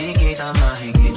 Di kita mahigi